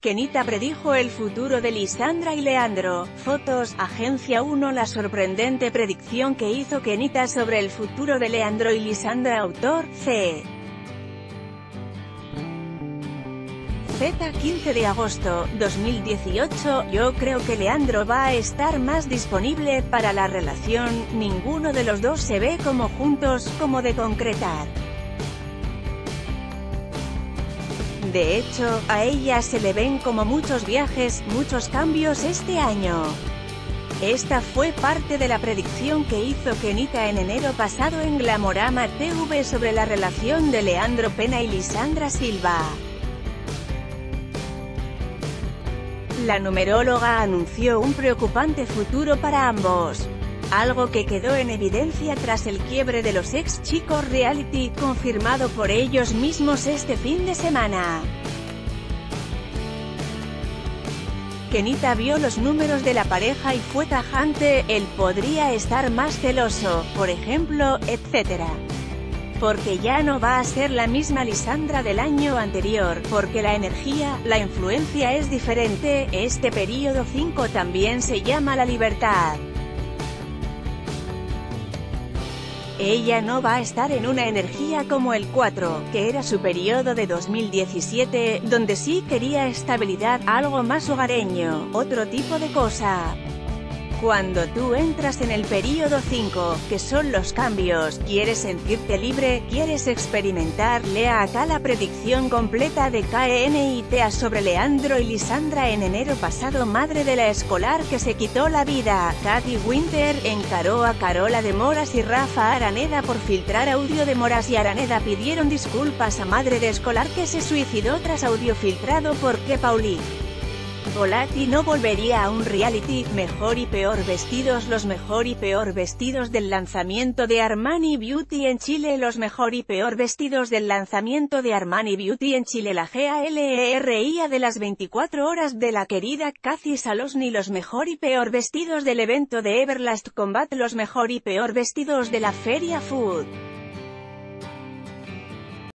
Kenita predijo el futuro de Lisandra y Leandro. Fotos, Agencia 1 La sorprendente predicción que hizo Kenita sobre el futuro de Leandro y Lisandra Autor, C. Z 15 de agosto, 2018, yo creo que Leandro va a estar más disponible para la relación, ninguno de los dos se ve como juntos, como de concretar. De hecho, a ella se le ven como muchos viajes, muchos cambios este año. Esta fue parte de la predicción que hizo Kenita en enero pasado en Glamorama TV sobre la relación de Leandro Pena y Lisandra Silva. La numeróloga anunció un preocupante futuro para ambos algo que quedó en evidencia tras el quiebre de los ex chicos reality, confirmado por ellos mismos este fin de semana. Kenita vio los números de la pareja y fue tajante, él podría estar más celoso, por ejemplo, etc. Porque ya no va a ser la misma Lisandra del año anterior, porque la energía, la influencia es diferente, este periodo 5 también se llama la libertad. Ella no va a estar en una energía como el 4, que era su periodo de 2017, donde sí quería estabilidad, algo más hogareño, otro tipo de cosa. Cuando tú entras en el período 5, que son los cambios, quieres sentirte libre, quieres experimentar, lea acá la predicción completa de KNITA sobre Leandro y Lisandra en enero pasado madre de la escolar que se quitó la vida, Katy Winter, encaró a Carola de Moras y Rafa Araneda por filtrar audio de Moras y Araneda pidieron disculpas a madre de escolar que se suicidó tras audio filtrado por Pauli. Volati no volvería a un reality, mejor y peor vestidos Los mejor y peor vestidos del lanzamiento de Armani Beauty en Chile Los mejor y peor vestidos del lanzamiento de Armani Beauty en Chile La GALERIA de las 24 horas de la querida Cathy Salosni Los mejor y peor vestidos del evento de Everlast Combat Los mejor y peor vestidos de la Feria Food